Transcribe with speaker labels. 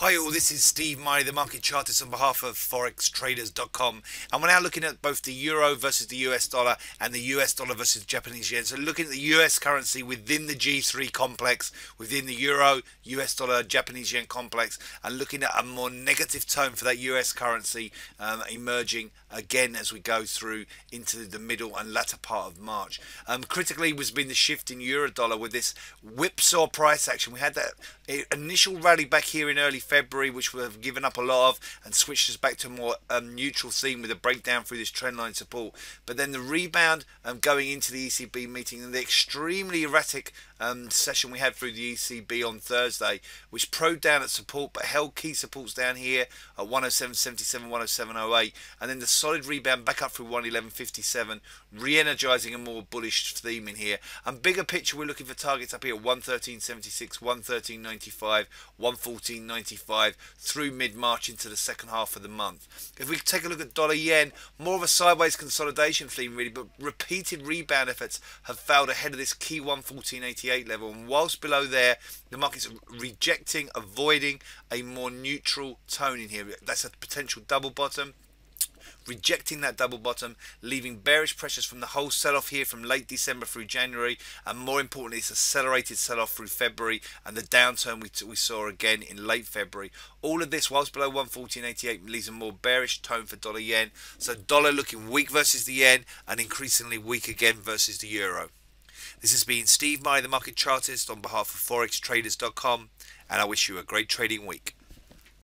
Speaker 1: Hi all, this is Steve Murray, the market chartist on behalf of forextraders.com and we're now looking at both the euro versus the US dollar and the US dollar versus Japanese yen. So looking at the US currency within the G3 complex, within the euro, US dollar, Japanese yen complex and looking at a more negative tone for that US currency um, emerging again as we go through into the middle and latter part of March. Um, critically was been the shift in euro dollar with this whipsaw price action. We had that initial rally back here in early February, which we've given up a lot of and switched us back to a more um, neutral theme with a breakdown through this trendline support. But then the rebound um, going into the ECB meeting and the extremely erratic um, session we had through the ECB on Thursday, which probed down at support but held key supports down here at 107.77, 107.08, and then the solid rebound back up through 111.57, re-energizing a more bullish theme in here. And bigger picture, we're looking for targets up here at 113.76, 113.95, 114.95 through mid-March into the second half of the month. If we take a look at dollar yen, more of a sideways consolidation theme really, but repeated rebound efforts have failed ahead of this key 114.88 level. And whilst below there, the market's rejecting, avoiding a more neutral tone in here. That's a potential double bottom rejecting that double bottom, leaving bearish pressures from the whole sell-off here from late December through January, and more importantly, this accelerated sell-off through February and the downturn we, we saw again in late February. All of this, whilst below 114.88, leaves a more bearish tone for dollar yen. So dollar looking weak versus the yen and increasingly weak again versus the euro. This has been Steve Murray, the market chartist, on behalf of forextraders.com, and I wish you a great trading week.